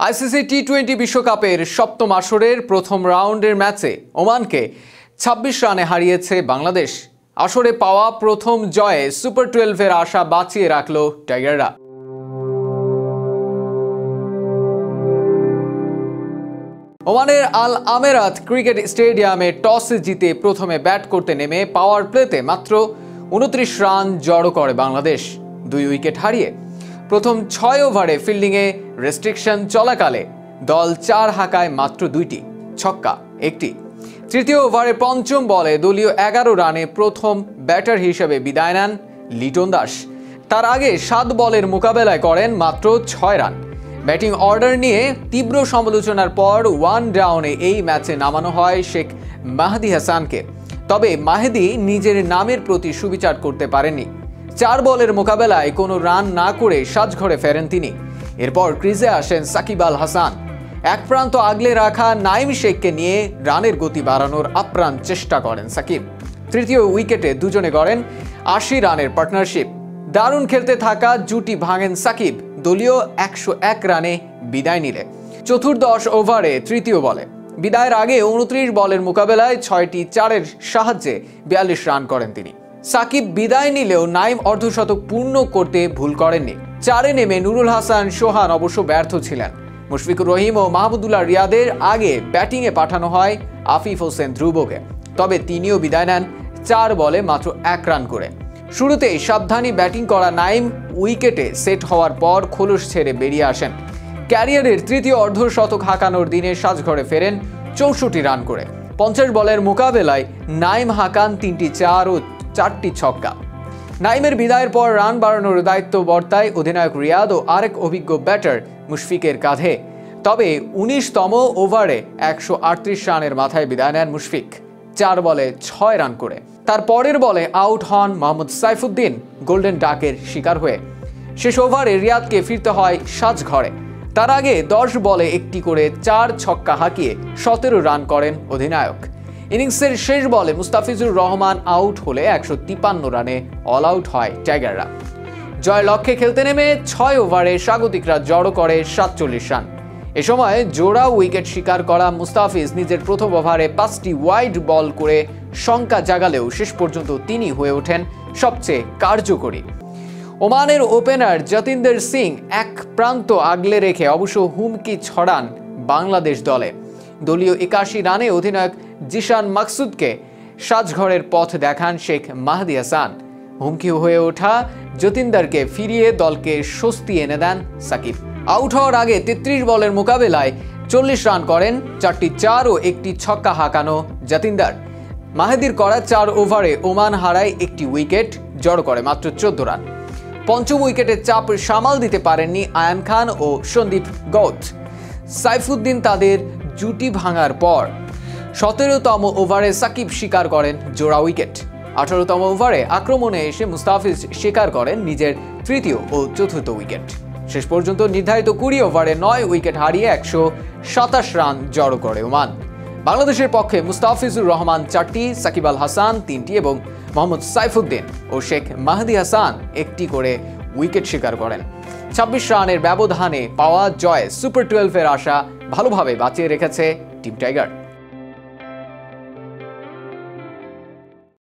ICC T twenty বিশ্বকাপের সপ্তম আসরের প্রথম রাউন্ডের ম্যাচে ওমানকে ছাব্বিশ রানে হারিয়েছে বাংলাদেশ। আসরে পাওয়া প্রথম জয়ে সুপার টুয়েলভের আশা বাঁচিয়ে রাখল টাইগাররা। ওমানের আল আমেরাত ক্রিকেট স্টেডিয়ামে টস জিতে প্রথমে ব্যাট করতে নেমে পাওয়ার প্লেতে মাত্র উনত্রিশ রান জড়ো করে বাংলাদেশ। দুই উইকেট হারিয়ে প্রথম ছয় ওভারে ফিল্ডিংয়ে রেস্ট্রিকশন চলাকালে দল চার হাঁকায় মাত্র দুইটি, ছক্কা একটি। তৃতীয় ওভারে পঞ্চম বলে দলীয় এগারো রানে প্রথম ব্যাটার হিসেবে বিদায় নেন লিটন দাস। তার আগে সাত বলের মোকাবেলায় করেন মাত্র ছয় রান। ব্যাটিং অর্ডার নিয়ে তীব্র সমালোচনার পর ওয়ান ডাউনে এই ম্যাচে নামানো হয় শেখ মাহদি হাসানকে। তবে মাহেদি নিজের নামের প্রতি সুবিচার করতে পারেননি। চার বলের মোকাবেলায় কোনো রান না করে সাজঘরে ফেরেন তিনি। এরপর ক্রিজে আসেন সাকিব আল হাসান। এক প্রান্ত আগলে রাখা নাইম শেখকে নিয়ে রানের গতি বাড়ানোর আপ্রাণ চেষ্টা করেন সাকিব। তৃতীয় উইকেটে দুজনে গড়েন আশি রানের পার্টনারশিপ। দারুণ খেলতে থাকা জুটি ভাঙেন সাকিব। দলীয় একশো এক রানে বিদায় নিলে। চতুর্দশ ওভারে তৃতীয় বলে। বিদায়ের আগে উনত্রিশ বলের মোকাবেলায় ছয়টি চারের সাহায্যে বিয়াল্লিশ রান করেন তিনি। সাকিব বিদায় নিলেও নাইম অর্ধশতক পূর্ণ করতে ভুল করেননি। চারে নেমে নুরুল হাসান, সোহান অবশ্য ব্যর্থ ছিলেন। মুশফিকুর রহিম ও মাহমুদুল্লাহ রিয়াদের আগে ব্যাটিংয়ে পাঠানো হয় আফিফ হোসেন ধ্রুবকে। তবে তিনিও বিদায় নেন চার বলে মাত্র এক রান করে। শুরুতেই সাবধানী ব্যাটিং করা নাইম উইকেটে সেট হওয়ার পর খোলস ছেড়ে বেরিয়ে আসেন। ক্যারিয়ারের তৃতীয় অর্ধশতক হাঁকানোর দিনে সাজঘরে ফেরেন চৌষট্টি রান করে। পঞ্চাশ বলের মোকাবেলায় নাইম হাঁকান তিনটি চার ও চারটি ছক্কা। নাইমের বিদায়ের পর রান বাড়ানোর দায়িত্ব বর্তায় অধিনায়ক রিয়াদ ও আরেক অভিজ্ঞ ব্যাটার মুশফিকের কাঁধে। তবে উনিশতম ওভারে একশো আটত্রিশ রানের মাথায় বিদায় নেন মুশফিক। চার বলে ছয় রান করে। তার পরের বলে আউট হন মোহাম্মদ সাইফুদ্দিন গোল্ডেন ডাকের শিকার হয়ে। শেষ ওভারে রিয়াদকে ফিরতে হয় সাজঘরে। তার আগে দশ বলে একটি করে চার ছক্কা হাঁকিয়ে সতেরো রান করেন অধিনায়ক। ইনিংসের শেষ বলে মুস্তাফিজুর রহমান আউট হলে একশো রানে অল আউট হয় টাইগাররা। জয় লক্ষ্যে খেলতে নেমে ছয় ওভারে স্বাগতিকরা জড়ো করে সাতচল্লিশ রান। এ সময় জোড়া উইকেট শিকার করা মুস্তাফিজ নিজের প্রথম ওভারে পাঁচটি ওয়াইড বল করে শঙ্কা জাগালেও শেষ পর্যন্ত তিনি হয়ে ওঠেন সবচেয়ে কার্যকরী। ওমানের ওপেনার যতীন্দর সিং এক প্রান্ত আগলে রেখে অবশ্য হুমকি ছড়ান বাংলাদেশ দলে। দলীয় একাশি রানে অধিনায়ক জিশান মাকসুদকে সাজঘরের পথ দেখান শেখ মাহদি হাসান। হুমকি হয়ে ওঠা যতীন্দারকে ফিরিয়ে দলকে স্বস্তি এনে দেন সাকিব। আউট হওয়ার আগে তেত্রিশ বলের মোকাবেলায় চল্লিশ রান করেন, চারটি চার ও একটি ছক্কা হাঁকানো যতীন্দার। মাহেদির করা চার ওভারে ওমান হারায় একটি উইকেট, জড়ো করে মাত্র চোদ্দ রান। পঞ্চম উইকেটের চাপ সামাল দিতে পারেননি আয়ান খান ও সন্দীপ গৌত। সাইফুদ্দিন তাদের জুটি ভাঙার পর সতেরোতম ওভারে সাকিব শিকার করেন জোড়া উইকেট। আঠারোতম ওভারে আক্রমণে এসে মুস্তাফিজ শিকার করেন নিজের তৃতীয় ও চতুর্থ উইকেট। শেষ পর্যন্ত নির্ধারিত কুড়ি ওভারে নয় উইকেট হারিয়ে একশো সাতাশ রান জড়ো করে ওমান। বাংলাদেশের পক্ষে মুস্তাফিজুর রহমান চারটি, সাকিব আল হাসান তিনটি এবং মোহাম্মদ সাইফুদ্দিন ও শেখ মাহদি হাসান একটি করে উইকেট শিকার করেন। ছাব্বিশ রানের ব্যবধানে পাওয়া জয় সুপার টুয়েলভের আশা ভালোভাবে বাঁচিয়ে রেখেছে টিম টাইগার।